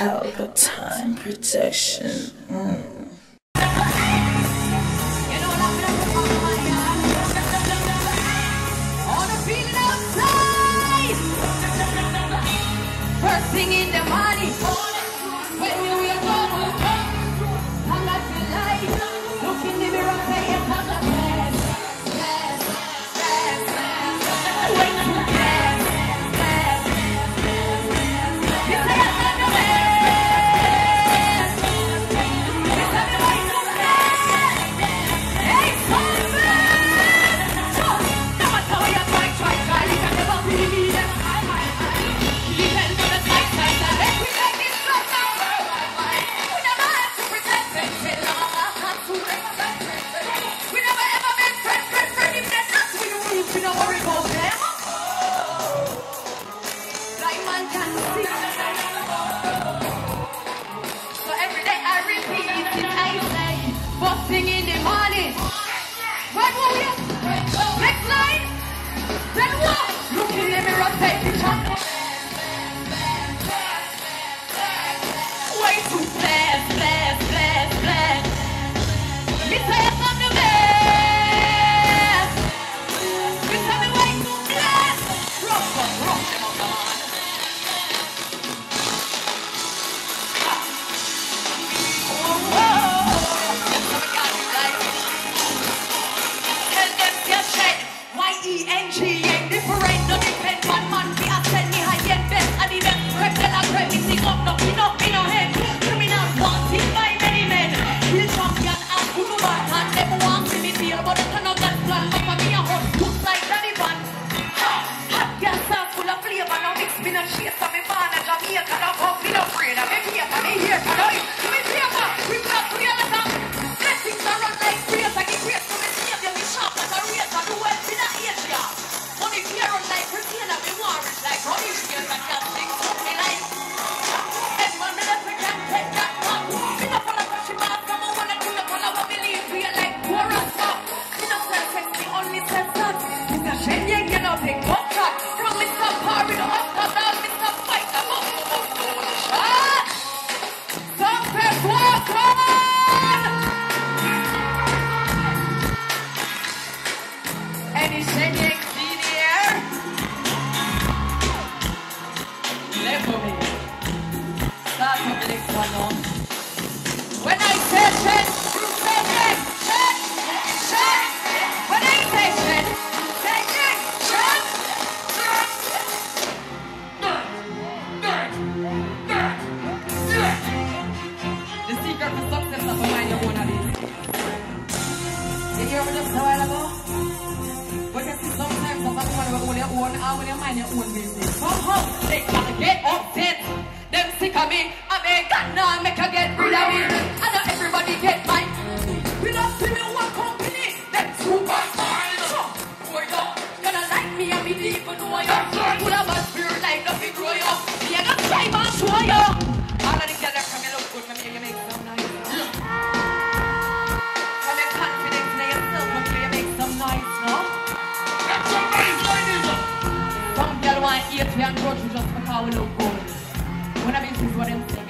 help, time, protection. Mm. singing Take make a make her get rid of it. I know everybody get mine. We don't see one company, them super smile. So, boy, don't gonna like me and me deep and know you. Full of a spirit like nothing grow you. Me a gonna you. All of the girls that come look good, me you make some noise. Have your confidence in yourself, me you make some noise, no? Some girl want to eat me and grudge just because we look good. When I'm in is.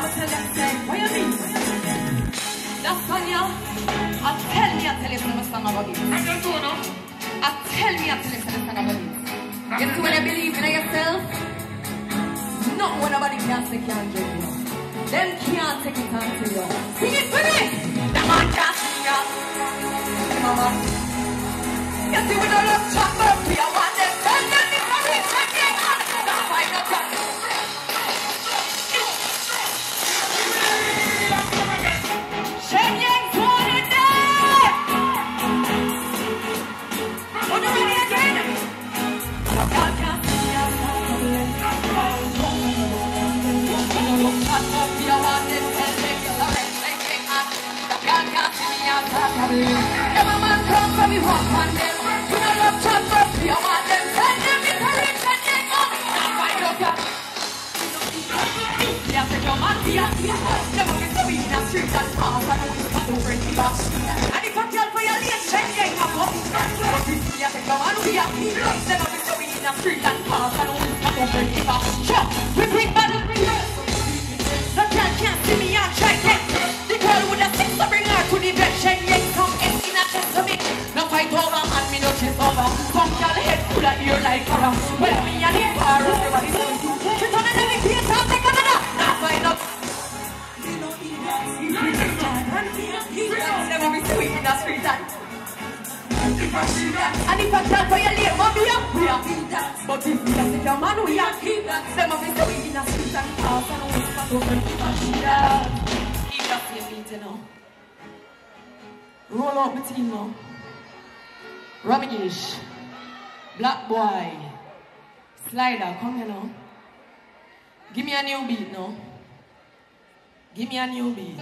programmet till Leksand. Vad gör ni? Lasagna. Att tälja till Leksand och stanna var vinst. Att tälja till Leksand och stanna var vinst. It's when I believe in yourself. Not when nobody can take your. Them can't take it until you. Sing it for me. The man can't sing it. Mama. You see, we don't love chocolate. We are one. And If I that, tell for your late man, we are, we are But if we are your man, we are Them of us so in and pass and whisper to them if I see that just see me, you Roll out my now Black boy Slider, come here now Give me a new beat now Give me a new beat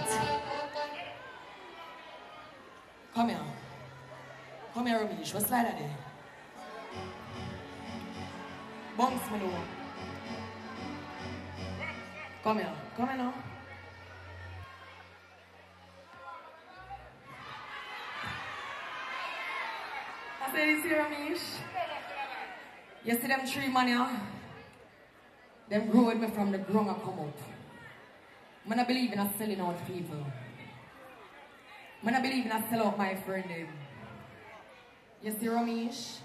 Come here Come here, Ramesh. What's like that there? Bounce me now. Come here. Come here now. I say here, Ramesh. You see them three man here? Them with me from the ground I come up. I don't believe in a selling out people. I don't believe in a sell out my friend them. You see Ramesh?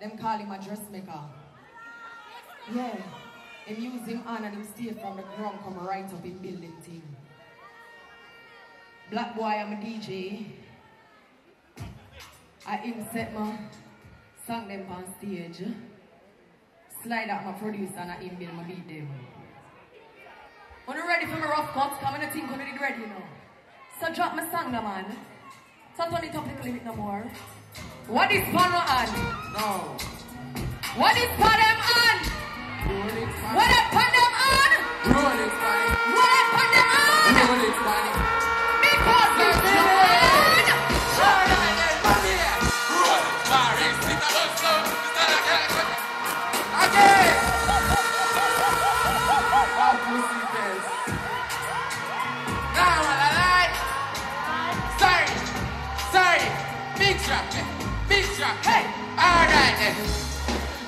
Them call him a dressmaker. Yeah. Him use him on and him stay from the ground come right up in building thing. Black boy, I'm a DJ. I him set my song them on stage. Slide out my producer and I build my beat them. When you ready for my rough cuts, come in the think when it ready, you know. So drop my song now, man. So turn it up a little bit no more. What is Pano on? no. What is on? Roll it fine. What is Panem on? Roll it fine. What is Panem on? Roll it fine. Because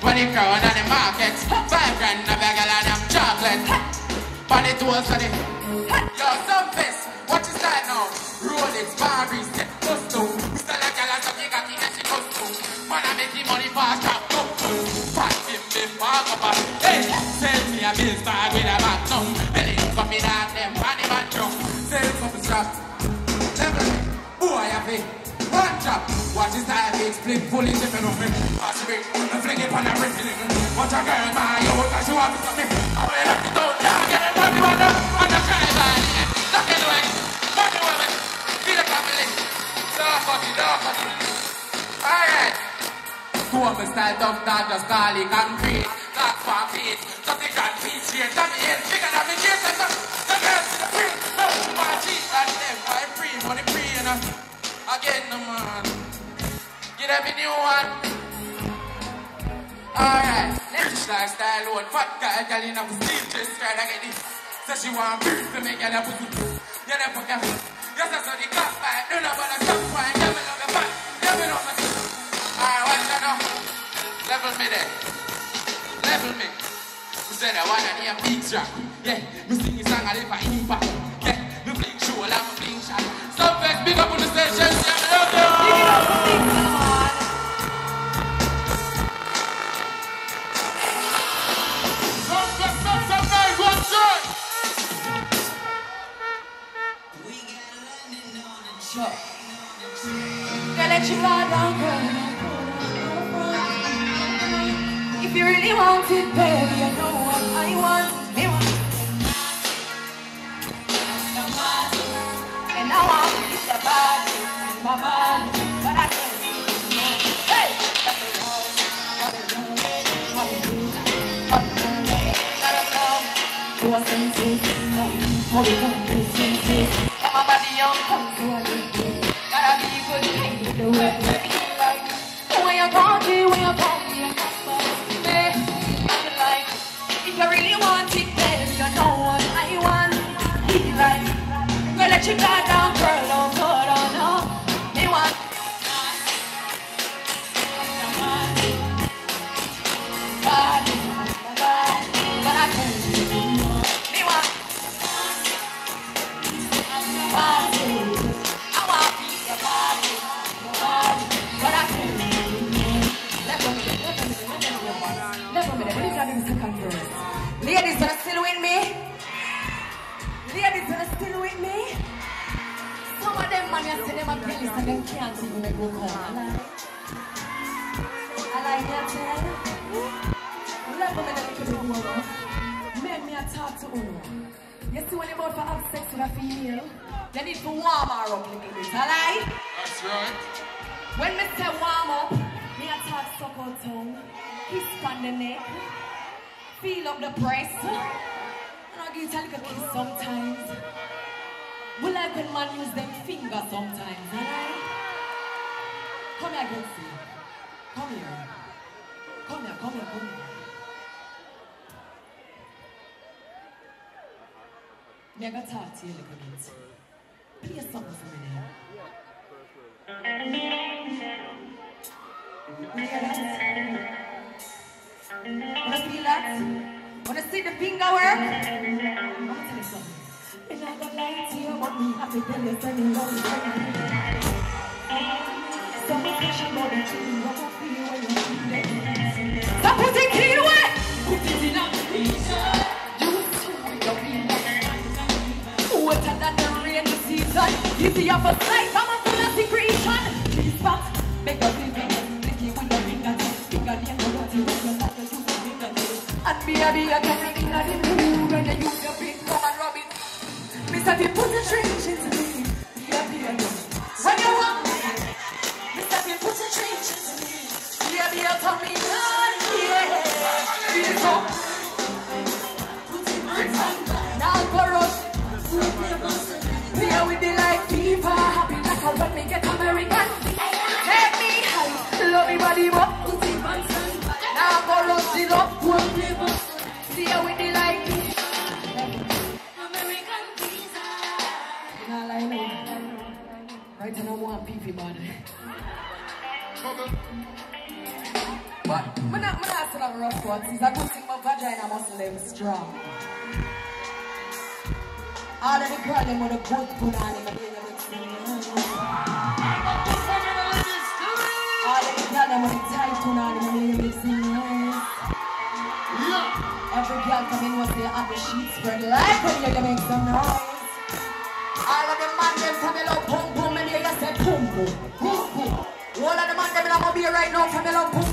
When the crowd on the market, five grand a bag of them chocolate. On the toast of the Yo, some piss. Watch your style now. Rolex, Barbies, make the money fast trap. Go. Fat him, bim, walk up. and- Hey, sell me a bill bag with a magnum. Belly coming out them, funny man jump. Sell some strap. Me. Boy, I pay. One drop. Watch his style, big split, fully different on me. Pass it, I on the. Watch a girl, my yo, cause you want me something. I'm gonna lock it down, get it, money, money, on the drive, Lock it away. Money, woman. Be the family. Dog, fuck it, dog, fuck it. Two my style, dumb dog, just call it concrete. Lock for feet. Something grand piece here. Tommy in, bigger than me, here. The the girls in the free. No, my cheese and them, I free, money free, you know. Again, no man. Get every new one. Alright, let's start style one. Fat girl, girl, you know, steal just try to get this. So she want beef to make her pussy. You never forget. Yes, that's how the clock fight. Do not wanna stop fine. You Level me there. Level me. We said I wanna hear big track. Yeah, me sing a song a little impact. Yeah, me fling show like me fling shot. Sumfest, big up on the station. It up for Big one let you go down, really want it, baby, you know what I want. Me want. And I want it, body, my body, but I can't. To. Gotta be good do it. When you call me, when you call You you about to have sex with a female, you need to warm her up a little bit, alright? That's right. When me say warm up, me a talk suck out tongue, kiss on the neck, feel up the breast, and I give it a little kiss sometimes. We like when man use them fingers sometimes, alright? Come here, girl, see. Come here. Come here, come here, come here. I talk to you a. Play something for me now. Wanna feel that? Wanna see the finger work? I'm gonna tell you something. Not gonna lie to you, but me to tell you special about the thing, Easy of a sight, I'm a full of secretion. Please spot, make a sticky with your finger. Finger the end of the road, you your finger. And baby, I can make it in the mood when you use your big come and rub it. Mr. P, put the trench saying I'm rough ones. It's a good thing my vagina strong. All of the problem with the good on in the baby All of the with tight the baby mixing Every girl come in once they have the sheet spread like when you make some noise. All of the man them in love pum pum and you just say pum pum pum pum. All of the man them in a be right now come in love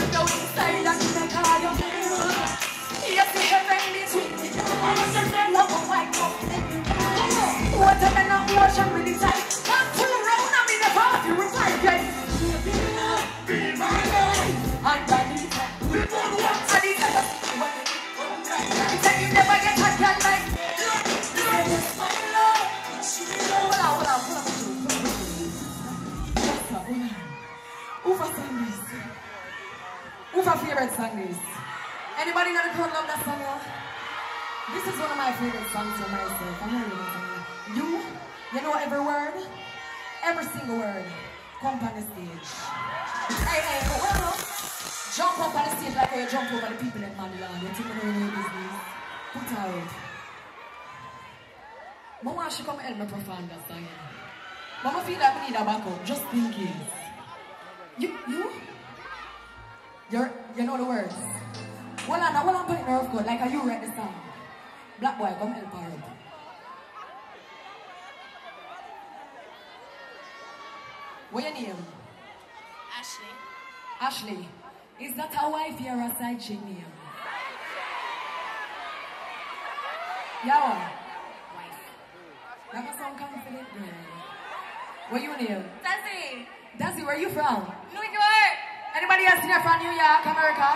so me can go inside and you can call your Yes, the heaven between me. Love a white cup. Water and a ocean really tight. Favorite song is? Anybody in the crowd love that song? Yeah? This is one of my favorite songs for myself. I'm not even singing. You, you know every word, every single word. Come on the stage. Hey, hey, well, Jump up on the stage like you jump over the people in Mandela. You think you know your business? Put out. Mama should come help me perform that song. Mama feel like we need a backup, just in case. You, you? You're, you know the words. Well, I know what I'm putting her off good. Like, how you write the song? Black boy, come help her out. What your name? Ashley. Ashley. Is that a wife or a side chick name? Yeah. Wife. That must sound confident, girl. What your name? Desi. Dazzy, where you from? New York. Anybody else here from New York, America?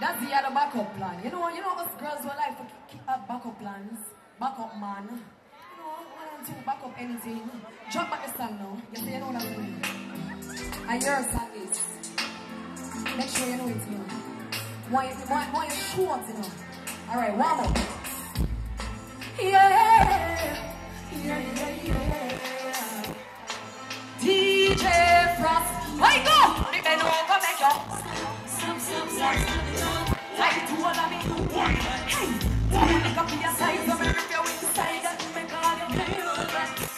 That's the other backup plan. You know, you know us girls who like to keep up backup plans, backup man. You know, one and two, backup anything. Drop back the song now. You say you know what I'm doing. And your song is. Make sure you know it, you. Why, why, why you short, you know. Alright, one more. Yeah, yeah, yeah, yeah. DJ Frost. Go! Make stop. Tight to of me. Hey, you up your size make all your.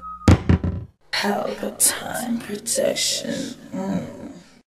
Palpatine protection. Mm.